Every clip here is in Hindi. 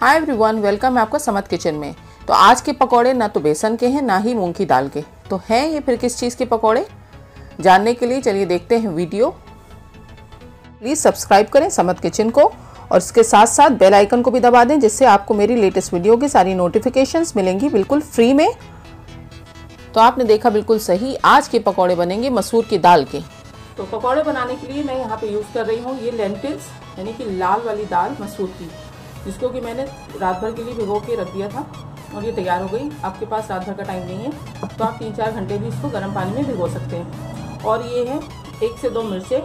हाय एवरीवन वेलकम है आपका समत किचन में। तो आज के पकौड़े ना तो बेसन के हैं, ना ही मूंग की दाल के। तो हैं ये फिर किस चीज़ के पकौड़े? जानने के लिए चलिए देखते हैं वीडियो। प्लीज़ सब्सक्राइब करें समत किचन को और इसके साथ साथ बेल आइकन को भी दबा दें, जिससे आपको मेरी लेटेस्ट वीडियो की सारी नोटिफिकेशंस मिलेंगी बिल्कुल फ्री में। तो आपने देखा बिल्कुल सही, आज के पकौड़े बनेंगे मसूर की दाल के। तो पकौड़े बनाने के लिए मैं यहाँ पे यूज़ कर रही हूँ ये लेंटिल्स यानी कि लाल वाली दाल मसूर की। जिसको कि मैंने रात भर के लिए भिगो के रख दिया था और ये तैयार हो गई। आपके पास रात भर का टाइम नहीं है तो आप तीन चार घंटे भी इसको गर्म पानी में भिगो सकते हैं। और ये है एक से दो मिर्चें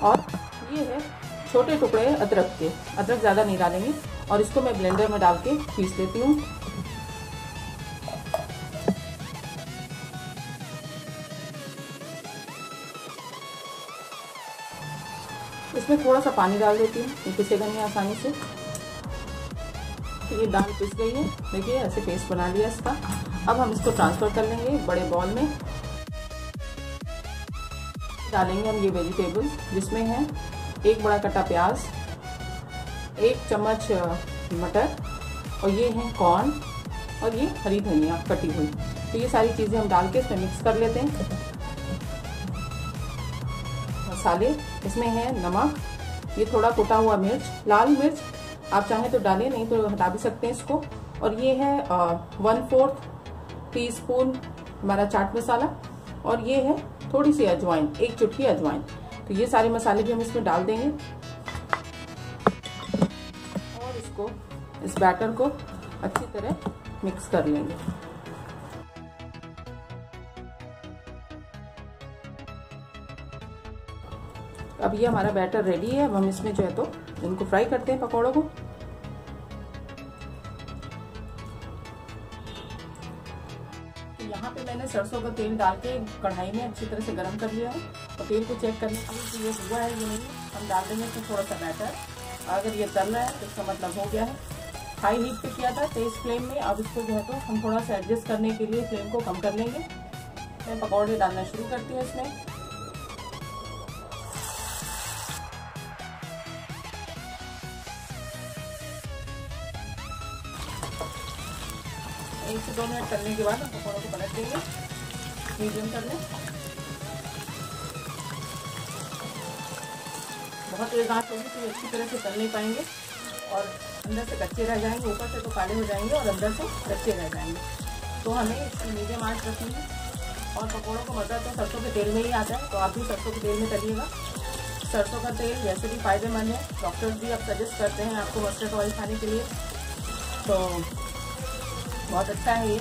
और ये है छोटे टुकड़े अदरक के। अदरक ज़्यादा नहीं डालेंगे और इसको मैं ब्लेंडर में डाल के पीस लेती हूँ। इसमें थोड़ा सा पानी डाल देती हूँ पिसेगा नहीं आसानी से। ये दाल पिस गई है। देखिए, ऐसे पेस्ट बना लिया इसका। अब हम इसको ट्रांसफ़र कर लेंगे बड़े बॉल में। डालेंगे हम ये वेजिटेबल्स जिसमें है एक बड़ा कटा प्याज, एक चम्मच मटर और ये है कॉर्न और ये हरी धनिया कटी हुई। तो ये सारी चीज़ें हम डाल के इसमें मिक्स कर लेते हैं। मसाले, इसमें है नमक, ये थोड़ा कुटा हुआ मिर्च, लाल मिर्च आप चाहें तो डालें, नहीं तो हटा भी सकते हैं इसको। और ये है वन फोर्थ टी स्पून हमारा चाट मसाला और ये है थोड़ी सी अजवाइन, एक चुटकी अजवाइन। तो ये सारे मसाले भी हम इसमें डाल देंगे। और इसको, इस बैटर को अच्छी तरह मिक्स कर लेंगे। अब ये हमारा बैटर रेडी है। अब हम इसमें जो है तो इनको फ्राई करते हैं पकौड़ों को। यहाँ पे मैंने सरसों का तेल डाल के कढ़ाई में अच्छी तरह से गर्म कर लिया है। और तेल को चेक करने के लिए कि ये हुआ है ये नहीं। हम डाल देंगे इसमें थोड़ा सा बैटर अगर ये तल रहा है तो इसका मतलब हो गया है। हाई हीट पे किया था तेज फ्लेम में अब इसको जो है तो हम थोड़ा सा एडजस्ट करने के लिए फ्लेम को कम कर लेंगे। मैं पकौड़े डालना शुरू करती हूँ इसमें। एक से दो मिनट करने के बाद हम पकौड़ों को पलट देंगे। मीडियम कर लें। बहुत तेज आँच होगी तो अच्छी तरह से तल नहीं पाएँगे और अंदर से कच्चे रह जाएँगे, ऊपर से तो काले हो जाएँगे और अंदर से कच्चे रह जाएँगे। तो हमें इसकी मीडियम आँच रखनी है और पकौड़ों का मज़ा तो सरसों के तेल में ही आता है तो आप भी सरसों के तेल में तलिएगा। सरसों का तेल वैसे भी फ़ायदेमंद है। डॉक्टर्स भी अब सजेस्ट करते हैं आपको मस्टर्ड ऑयल खाने के लिए। तो बहुत अच्छा है ये।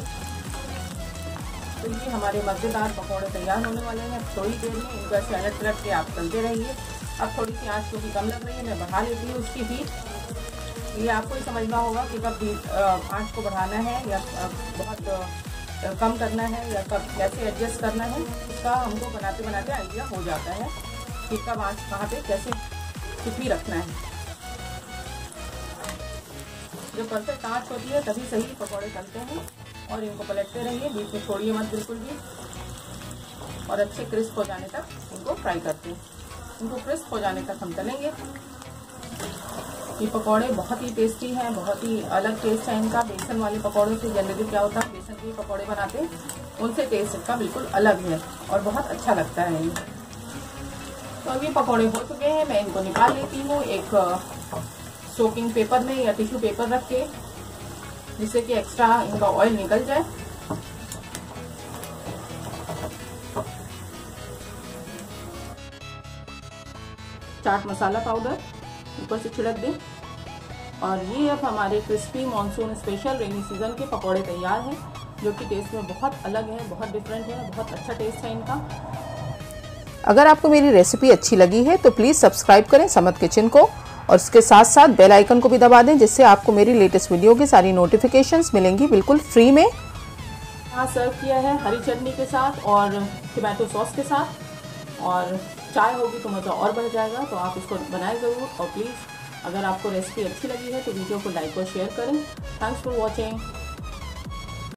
तो ये हमारे मज़ेदार पकौड़े तैयार होने वाले हैं। थोड़ी देर में इनको ऐसे अलग पलट के आप तलते रहिए। अब थोड़ी सी आँच क्योंकि कम लग रही है, मैं बढ़ा लेती हूँ उसकी हीट ये आपको ही समझना होगा कि कब आँच को बढ़ाना है या बहुत कम करना है या कब कैसे एडजस्ट करना है। उसका हमको बनाते बनाते आइडिया हो जाता है कि कब आँच कहाँ पे कैसे कितनी रखना है। जो परफेक्ट आँच होती है, तभी सही पकौड़े तलते हैं और इनको पलटते रहिए, बीच में छोड़िए मत बिल्कुल भी। और अच्छे क्रिस्प हो जाने तक इनको फ्राई करते हैं। इनको क्रिस्प हो जाने तक हम तलेंगे। ये पकौड़े बहुत ही टेस्टी हैं, बहुत ही अलग टेस्ट है इनका। बेसन वाले पकौड़ों से जनरली क्या होता है, बेसन के पकौड़े बनाते हैं। उनसे टेस्ट इनका बिल्कुल अलग है और बहुत अच्छा लगता है ये। तो ये पकौड़े हो चुके हैं, मैं इनको निकाल लेती हूँ। एक सोकिंग पेपर में या टिश्यू पेपर रख के, जिससे कि एक्स्ट्रा इनका ऑयल निकल जाए। चाट मसाला पाउडर ऊपर से छिड़क दें। और ये अब हमारे crispy monsoon special rainy season के पकौड़े तैयार हैं, जो कि टेस्ट में बहुत अलग है, बहुत डिफरेंट है, बहुत अच्छा टेस्ट है इनका। अगर आपको मेरी रेसिपी अच्छी लगी है तो प्लीज़ सब्सक्राइब करें समत किचन को। और इसके साथ साथ बेल आइकन को भी दबा दें, जिससे आपको मेरी लेटेस्ट वीडियो की सारी नोटिफिकेशंस मिलेंगी बिल्कुल फ्री में। हाँ सर्व किया है हरी चटनी के साथ और टमेटो सॉस के साथ। और चाय होगी तो मज़ा और बढ़ जाएगा तो आप इसको बनाएँ ज़रूर। और प्लीज़ अगर आपको रेसिपी अच्छी लगी है तो वीडियो को लाइक और शेयर करें। Thanks for watching